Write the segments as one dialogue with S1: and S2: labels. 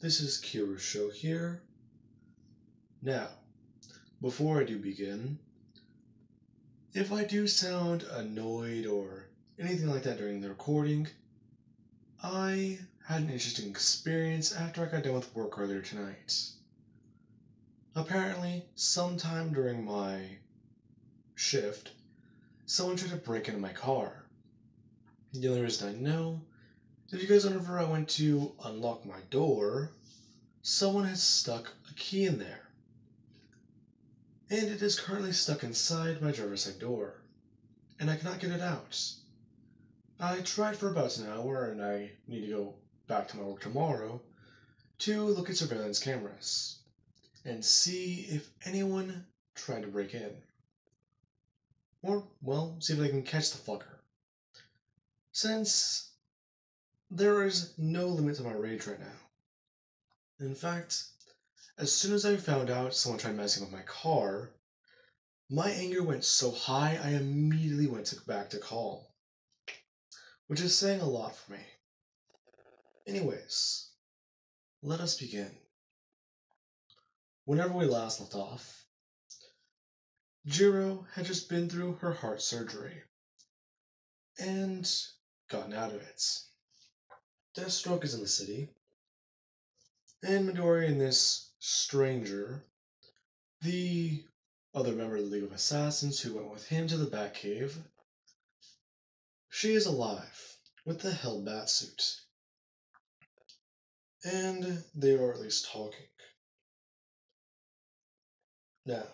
S1: this is Kirusho here. Now, before I do begin, if I do sound annoyed or anything like that during the recording, I had an interesting experience after I got done with work earlier tonight. Apparently, sometime during my shift, someone tried to break into my car. The only reason I know is because whenever I went to unlock my door, someone has stuck a key in there. And it is currently stuck inside my driver's side door, and I cannot get it out. I tried for about an hour, and I need to go back to my work tomorrow to look at surveillance cameras and see if anyone tried to break in. Or, well, see if they can catch the fucker. Since there is no limit to my rage right now. In fact, as soon as I found out someone tried messing with my car, my anger went so high I immediately went to, back to calm. Which is saying a lot for me. Anyways, let us begin. Whenever we last left off, Jiro had just been through her heart surgery and gotten out of it. Deathstroke is in the city, and Midori and this stranger, the other member of the League of Assassins who went with him to the Batcave, she is alive with the Hellbat suit. And they are at least talking. Now,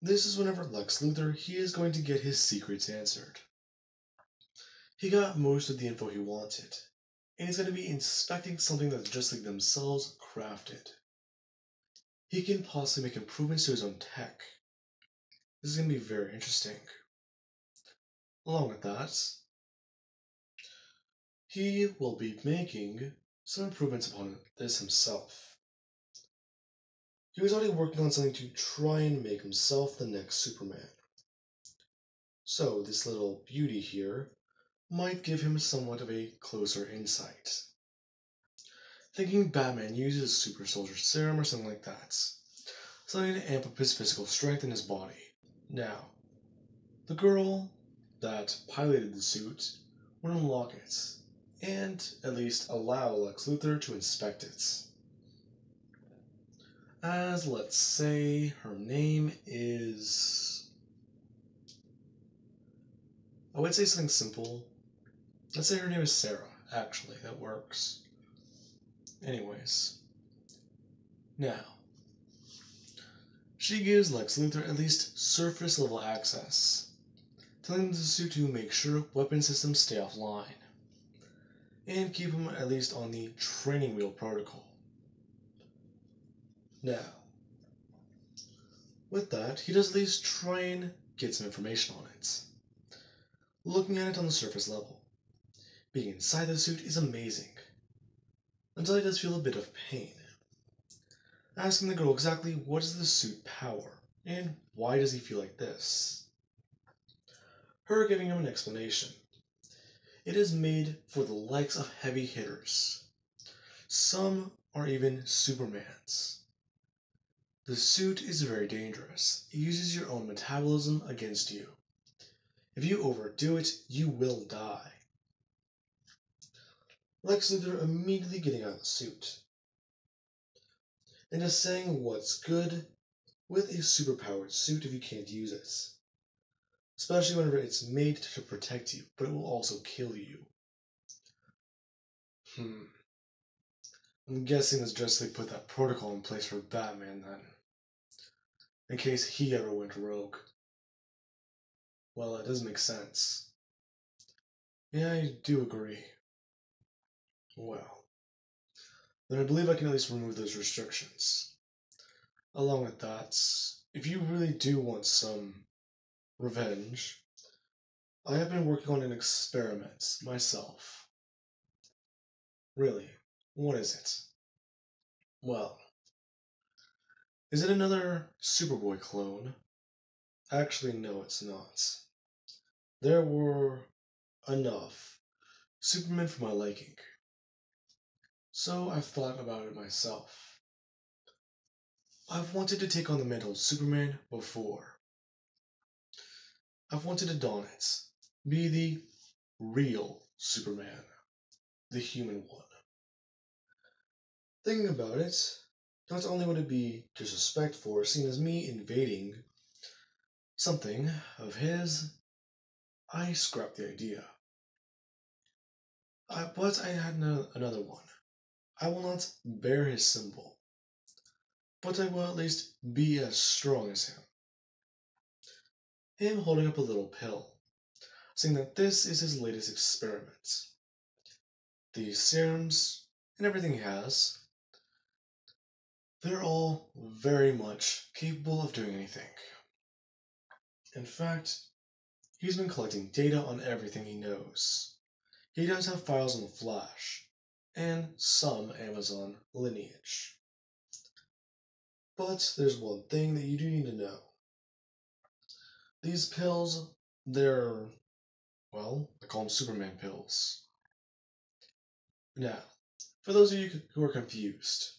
S1: this is whenever Lex Luthor, he is going to get his secrets answered. He got most of the info he wanted, and he's going to be inspecting something that Justice League themselves crafted. He can possibly make improvements to his own tech. This is going to be very interesting. Along with that, he will be making some improvements upon this himself. He was already working on something to try and make himself the next Superman. So, this little beauty here might give him somewhat of a closer insight. Thinking Batman uses super soldier serum or something like that. Something to amp up his physical strength in his body. Now, the girl that piloted the suit would unlock it, and at least allow Lex Luthor to inspect it. As let's say her name is. I would say something simple. Let's say her name is Sarah, actually, that works. Anyways. Now. She gives Lex Luthor at least surface level access, telling the suit to make sure weapon systems stay offline, and keep him at least on the training wheel protocol. Now, with that, he does at least try and get some information on it. Looking at it on the surface level, being inside the suit is amazing, until he does feel a bit of pain. Asking the girl exactly what is the suit power, and why does he feel like this? Her giving him an explanation. It is made for the likes of heavy hitters. Some are even Supermans. The suit is very dangerous. It uses your own metabolism against you. If you overdo it, you will die. Lex Luthor immediately getting out of the suit and just saying what's good with a superpowered suit if you can't use it. Especially whenever it's made to protect you, but it will also kill you. Hmm. I'm guessing it's just they put that protocol in place for Batman then in case he ever went rogue. Well, that does make sense. Yeah, I do agree. Well, then I believe I can at least remove those restrictions. Along with that, if you really do want some revenge, I have been working on an experiment myself. Really, what is it? Well, is it another Superboy clone? Actually, no, it's not. There were enough Supermen for my liking. So I've thought about it myself. I've wanted to take on the mantle of Superman before. I've wanted to don it, be the real Superman, the human one. Thinking about it, not only would it be disrespectful seen as me invading something of his, I scrapped the idea. I, but I had no, another one. I will not bear his symbol, but I will at least be as strong as him. Him holding up a little pill, saying that this is his latest experiment. These serums and everything he has, they're all very much capable of doing anything. In fact, he's been collecting data on everything he knows. He does have files on the Flash, and some Amazon lineage. But there's one thing that you do need to know. These pills, they're, well, I call them Superman pills. Now, for those of you who are confused,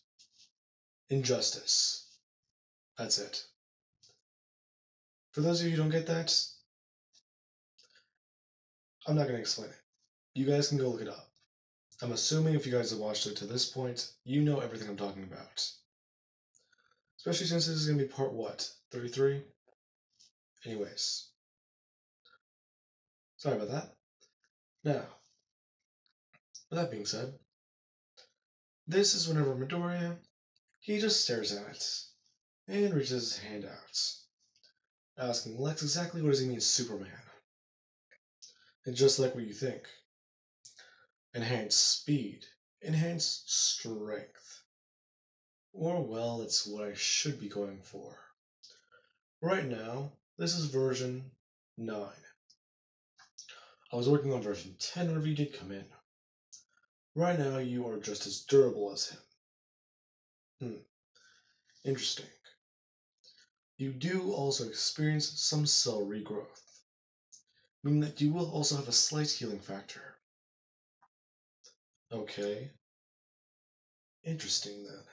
S1: injustice. That's it. For those of you who don't get that, I'm not going to explain it. You guys can go look it up. I'm assuming if you guys have watched it to this point, you know everything I'm talking about. Especially since this is going to be part what? 33? Anyways. Sorry about that. Now, with that being said, this is whenever Midoriya, he just stares at it and reaches his hand out, asking Lex exactly what does he mean Superman. And just like what you think, enhanced speed, enhanced strength. Or, well, it's what I should be going for. Right now, this is version 9. I was working on version 10 whenever you did come in. Right now, you are just as durable as him. Hmm. Interesting. You do also experience some cell regrowth, meaning that you will also have a slight healing factor. Okay. Interesting then.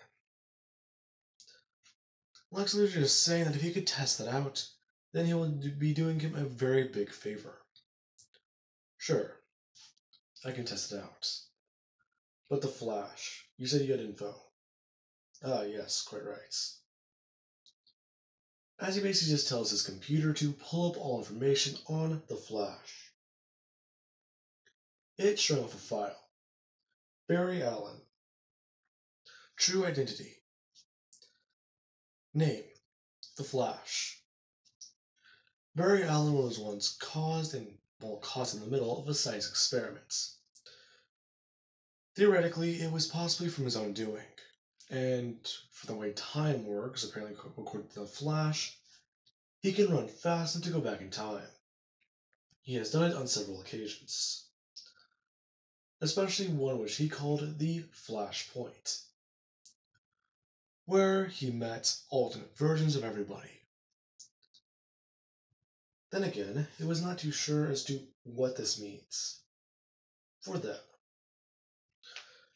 S1: Lex Luthor is saying that if he could test that out, then he will be doing him a very big favor. Sure, I can test it out. But the Flash, you said you had info. Ah, yes, quite right. As he basically just tells his computer to pull up all information on the Flash. It's showing off a file. Barry Allen. True identity. Name. The Flash. Barry Allen was once caused well, caught in the middle of a science experiment. Theoretically, it was possibly from his own doing. And for the way time works, apparently according to the Flash, he can run fast and to go back in time. He has done it on several occasions especially one which he called the Flashpoint, where he met alternate versions of everybody. Then again, he was not too sure as to what this means for them.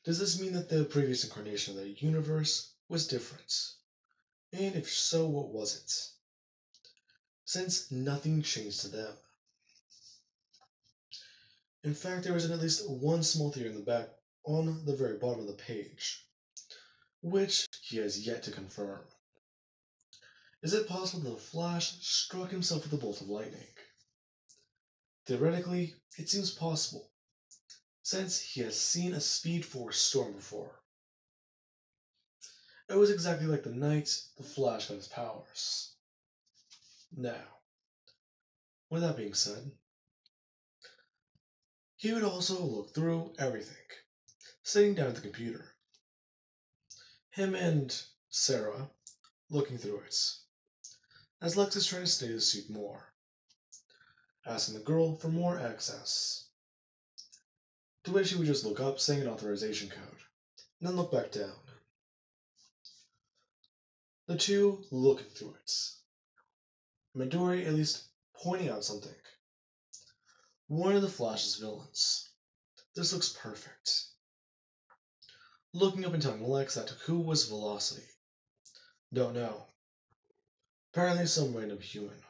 S1: Does this mean that the previous incarnation of the universe was different? And if so, what was it? Since nothing changed to them. In fact, there is at least one small theory in the back on the very bottom of the page, which he has yet to confirm. Is it possible that the Flash struck himself with a bolt of lightning? Theoretically, it seems possible, since he has seen a Speed Force storm before. It was exactly like the night the Flash got his powers. Now, with that being said, he would also look through everything, sitting down at the computer. Him and Sarah looking through it, as Lex is trying to study the suit more, asking the girl for more access. To which he would just look up, saying an authorization code, and then look back down. The two looking through it. Midori at least pointing out something. One of the Flash's villains. This looks perfect. looking up and telling Lex that Taku was Velocity. Don't know. Apparently some random human.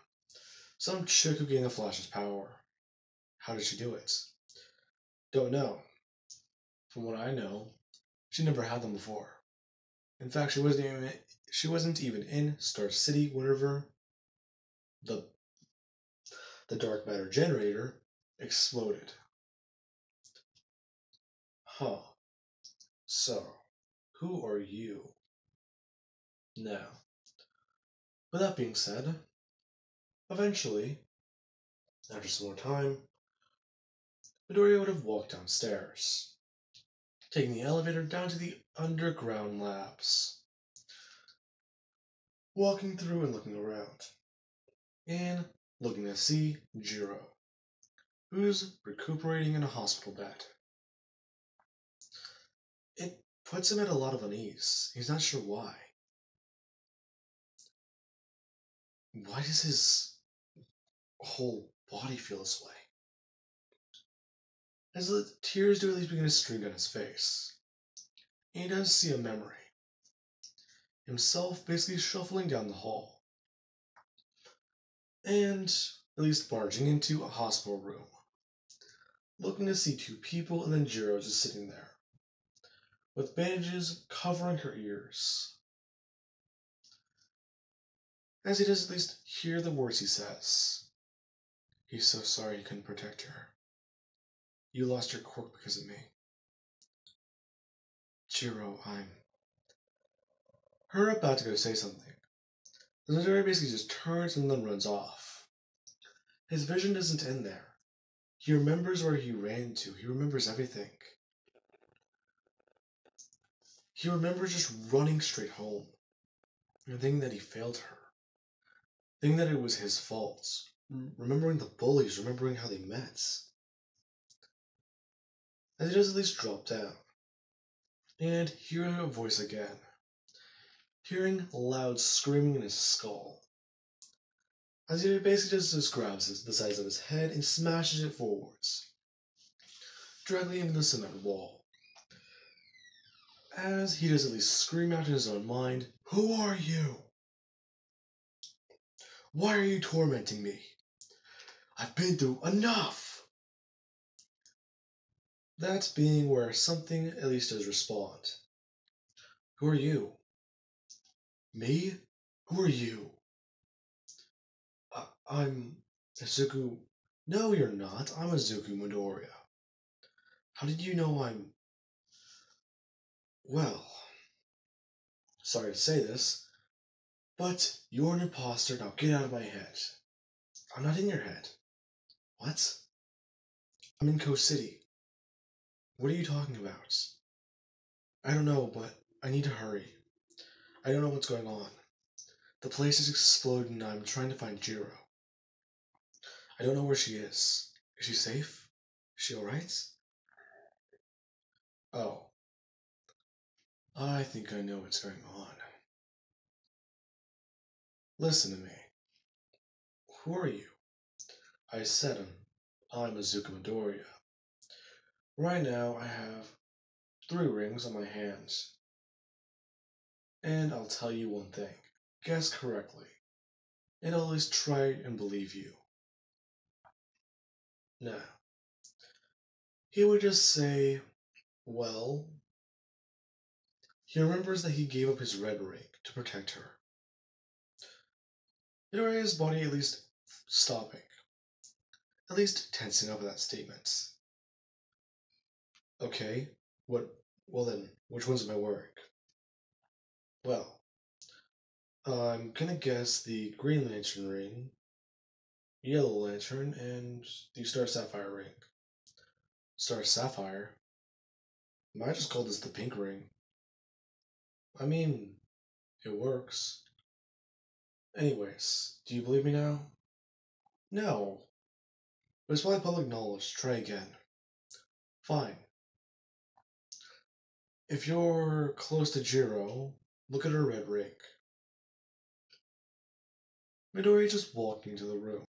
S1: Some chick who gained the Flash's power. How did she do it? Don't know. From what I know, she never had them before. In fact, she wasn't even she wasn't even in Star City whenever the the dark matter generator exploded. Huh. So, who are you? Now, with that being said, eventually, after some more time, Midoriya would have walked downstairs, taking the elevator down to the underground labs. Walking through and looking around, and looking to see Jiro, who's recuperating in a hospital bed. It puts him at a lot of unease. He's not sure why. Why does his whole body feel this way? As the tears do at least begin to stream down his face, he does see a memory. Himself basically shuffling down the hall. And at least barging into a hospital room. Looking to see two people and then Jiro just sitting there. With bandages covering her ears as he does at least hear the words he says. He's so sorry he couldn't protect her. You lost your quirk because of me. Jiro, I'm. Her about to go say something. The Midoriya basically just turns and then runs off. His vision doesn't end there. He remembers where he ran to. He remembers everything. He remembers just running straight home and thinking that he failed her thinking that it was his fault, remembering the bullies, remembering how they met. And he does at least drop down and hearing a voice again, hearing loud screaming in his skull. As he basically just, just grabs the sides of his head and smashes it forwards, directly into the cement wall. As he does at least scream out in his own mind, Who are you? Why are you tormenting me? I've been through enough. That's being where something at least does respond. Who are you? Me? Who are you? I'm Izuku. No, you're not. I'm Izuku Midoriya. How did you know I'm. Well, sorry to say this, but you're an imposter. Now get out of my head. I'm not in your head. What? I'm in Coast City. What are you talking about? I don't know, but I need to hurry. I don't know what's going on. The place is exploding and I'm trying to find Jiro. I don't know where she is. Is she safe? Is she alright? Oh. I think I know what's going on. Listen to me. Who are you? I said him. I'm Izuku Midoriya. Right now, I have three rings on my hands. And I'll tell you one thing. Guess correctly. And I'll least try and believe you. Now, he would just say, well, he remembers that he gave up his red ring to protect her. Midoriya's body at least stopping. At least tensing up at that statement. Okay, what, well then, which one's my work? Well, I'm gonna guess the Green Lantern ring, Yellow Lantern, and the Star Sapphire ring. Star Sapphire? I just call this the pink ring. I mean, it works. Anyways, do you believe me now? No. But it's probably public knowledge. Try again. Fine. If you're close to Jiro, look at her red ring. Midori just walked into the room.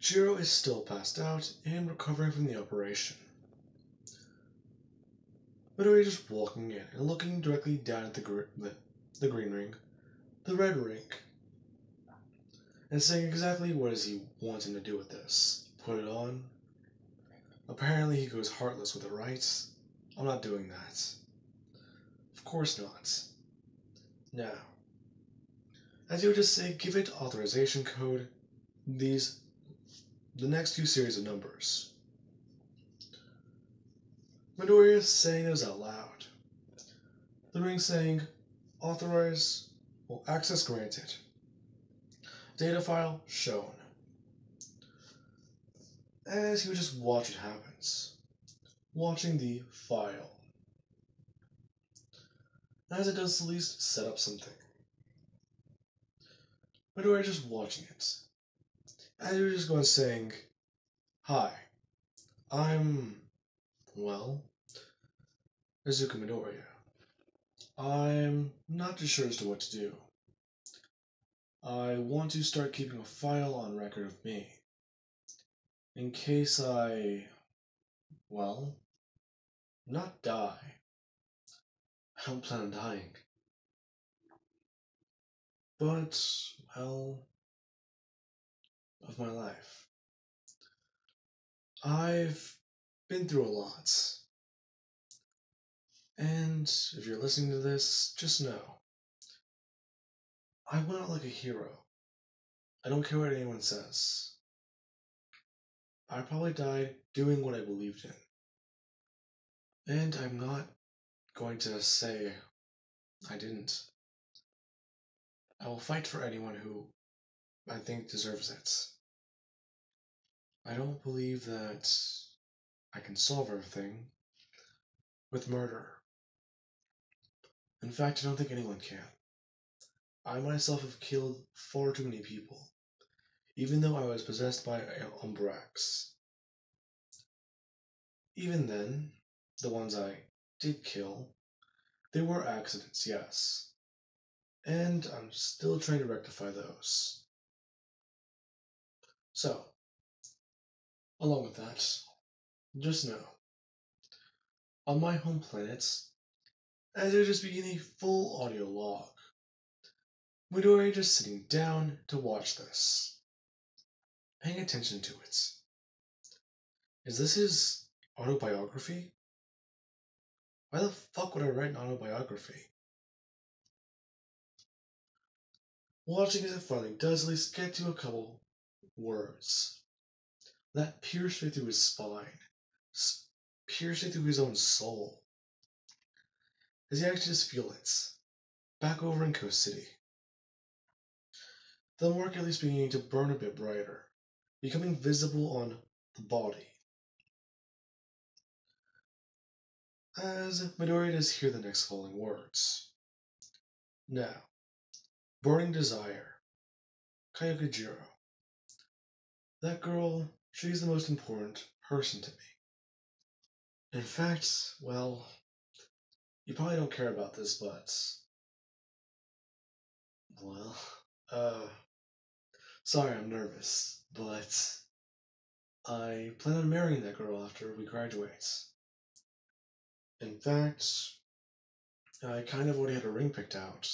S1: Jiro is still passed out and recovering from the operation. Midoriya just walking in and looking directly down at the, gr- the, the green ring, the red ring, and saying exactly what is he wanting to do with this. Put it on. Apparently he goes heartless with it, right? I'm not doing that. Of course not. Now, as you would just say, give it authorization code, these, the next few series of numbers. Midoriya saying those out loud. The ring saying, authorize, well, access granted. Data file shown. As he you just watch it happens. Watching the file. As it does at least set up something. Midoriya just watching it. As you're just going saying, Hi, I'm, well, Izuku Midoriya. I'm not too sure as to what to do. I want to start keeping a file on record of me. In case I, well, not die. I don't plan on dying. But, well, of my life. I've been through a lot. And if you're listening to this, just know I went out like a hero. I don't care what anyone says. I probably died doing what I believed in. And I'm not going to say I didn't. I will fight for anyone who I think deserves it. I don't believe that I can solve everything with murder. In fact, I don't think anyone can. I myself have killed far too many people, even though I was possessed by uh, Umbrax. Even then, the ones I did kill, they were accidents, yes. And I'm still trying to rectify those. So, along with that, just know, on my home planet, as I just begin a full audio log, Midori just sitting down to watch this, paying attention to it. Is this his autobiography? Why the fuck would I write an autobiography? Watching as it finally does at least get to a couple words that pierce straight through his spine, pierce straight through his own soul. As he actually just feel it, back over in Coast City. The mark at least beginning to burn a bit brighter, becoming visible on the body. As Midori does hear the next following words. Now, Burning Desire, Kyoka Jiro. That girl, she's the most important person to me. In fact, well, you probably don't care about this, but. Well, uh. Sorry, I'm nervous, but. I plan on marrying that girl after we graduate. In fact, I kind of already had a ring picked out.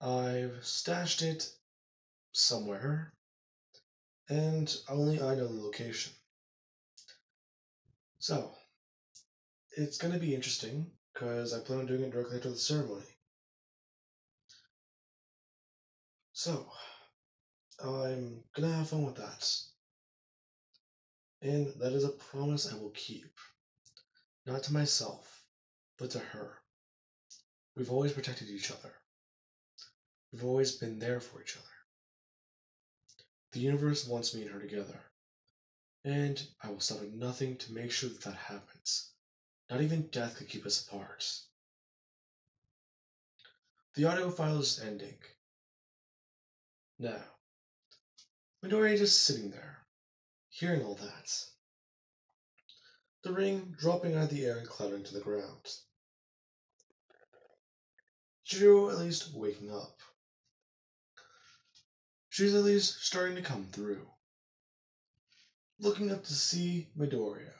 S1: I've stashed it somewhere, and only I know the location. So, it's going to be interesting because I plan on doing it directly after the ceremony. So, I'm going to have fun with that. And that is a promise I will keep. Not to myself, but to her. We've always protected each other. We've always been there for each other. The universe wants me and her together. And I will stop at nothing to make sure that that happens. Not even death could keep us apart. The audio file is ending. Now, Midori is just sitting there, hearing all that. The ring dropping out of the air and clattering to the ground. Jiro at least waking up. She's at least starting to come through. Looking up to see Midoriya.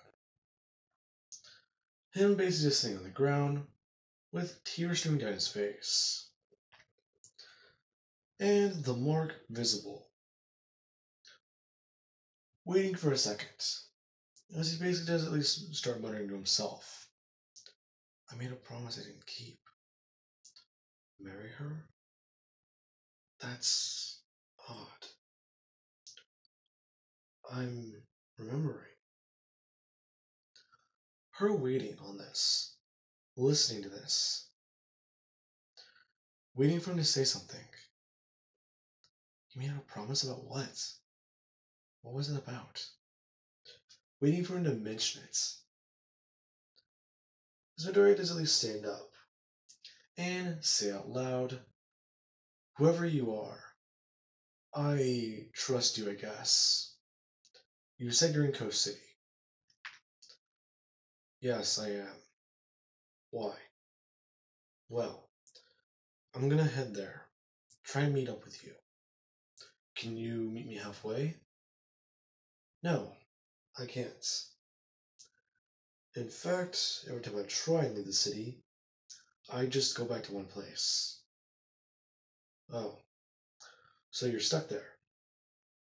S1: Him basically just sitting on the ground with tears streaming down his face. And the mark visible. Waiting for a second. As he basically does at least start muttering to himself. I made a promise I didn't keep. Marry her? That's odd. I'm remembering. Her waiting on this, listening to this, waiting for him to say something. He made a promise about what? What was it about? Waiting for him to mention it. As Midoriya does at least stand up and say out loud, Whoever you are, I trust you, I guess. You said you're in Coast City. Yes, I am. Why? Well, I'm gonna head there. Try and meet up with you. Can you meet me halfway? No, I can't. In fact, every time I try and leave the city, I just go back to one place. Oh, so you're stuck there?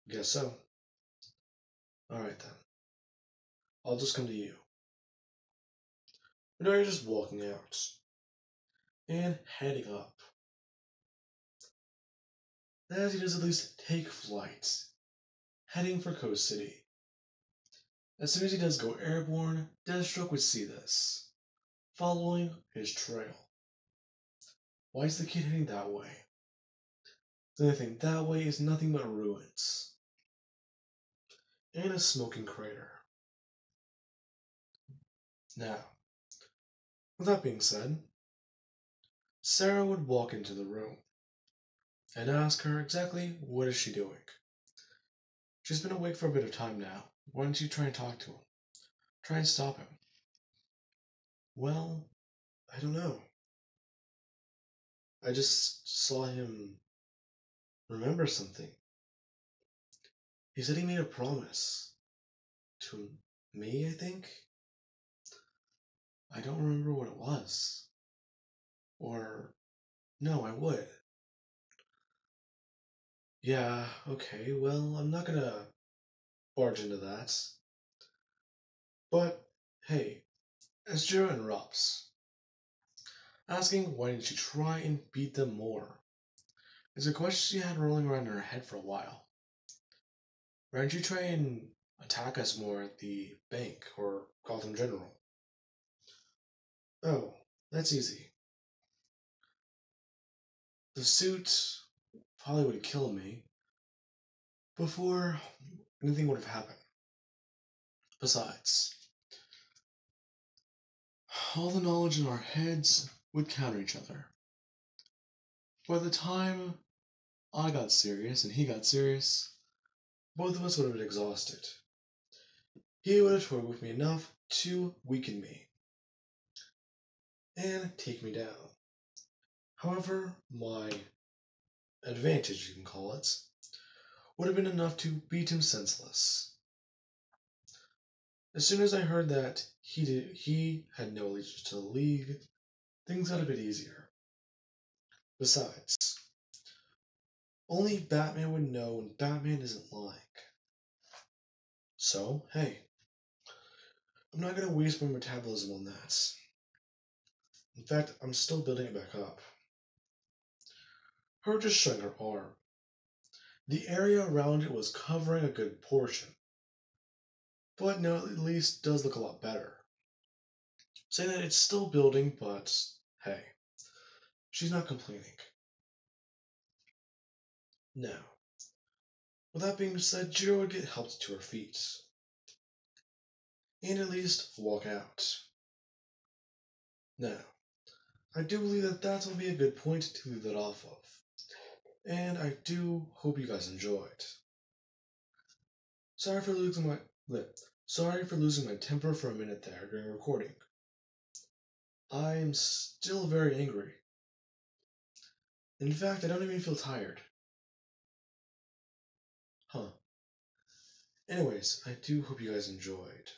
S1: Guess so. Alright then. I'll just come to you. And now you're just walking out. And heading up. As he does at least take flight, heading for Coast City. As soon as he does go airborne, Deathstroke would see this, following his trail. Why is the kid heading that way? The only thing that way is nothing but ruins. And a smoking crater. Now, with that being said, Sarah would walk into the room and ask her exactly what is she doing. She's been awake for a bit of time now. Why don't you try and talk to him? Try and stop him. Well, I don't know. I just saw him remember something. He said he made a promise to me, I think. I don't remember what it was. Or, no, I would. Yeah, okay, well, I'm not gonna barge into that. But, hey, as Jiro interrupts, asking why didn't she try and beat them more, is a question she had rolling around in her head for a while. Why don't you try and attack us more at the bank or Gotham General? Oh, that's easy. The suit probably would killed me before anything would have happened. Besides, all the knowledge in our heads would counter each other. By the time I got serious and he got serious, both of us would have been exhausted. He would have toyed with me enough to weaken me and take me down. However, my advantage, you can call it, would have been enough to beat him senseless. As soon as I heard that he did, he had no allegiance to the League, things got a bit easier. Besides, only Batman would know when Batman isn't lying. So, hey, I'm not going to waste my metabolism on that. In fact, I'm still building it back up. Her just showing her arm. The area around it was covering a good portion. But no, at least does look a lot better. Saying that it's still building, but hey, she's not complaining. Now, with that being said, Jiro would get helped to her feet. And at least walk out. Now, I do believe that that will be a good point to leave that off of. And I do hope you guys enjoyed. Sorry for losing my lip. Sorry for losing my temper for a minute there during recording. I am still very angry. In fact, I don't even feel tired. Anyways, I do hope you guys enjoyed.